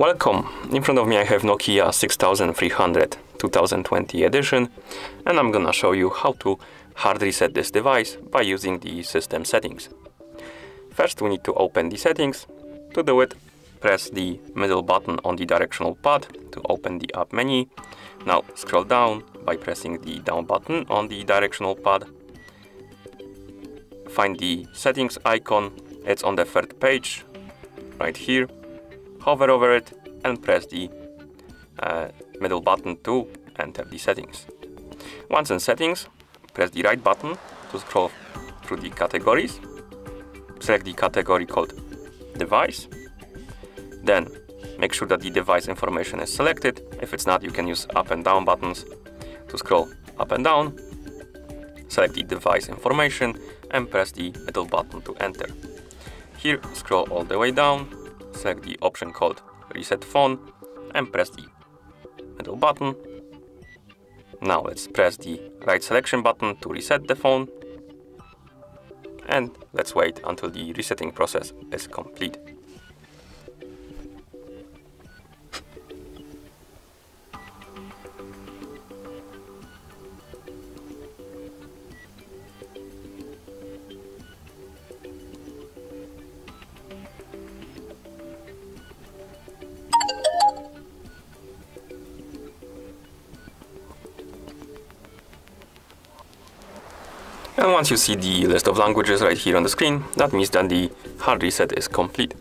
Welcome! In front of me I have Nokia 6300 2020 edition and I'm gonna show you how to hard reset this device by using the system settings. First we need to open the settings. To do it, press the middle button on the directional pad to open the app menu. Now scroll down by pressing the down button on the directional pad. Find the settings icon, it's on the third page, right here. Hover over it and press the uh, middle button to enter the settings. Once in settings, press the right button to scroll through the categories. Select the category called device. Then make sure that the device information is selected. If it's not, you can use up and down buttons to scroll up and down. Select the device information and press the middle button to enter. Here, scroll all the way down, select the option called reset phone and press the middle button. Now let's press the right selection button to reset the phone. And let's wait until the resetting process is complete. And once you see the list of languages right here on the screen, that means that the hard reset is complete.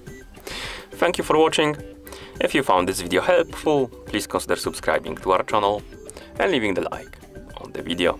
Thank you for watching. If you found this video helpful, please consider subscribing to our channel and leaving the like on the video.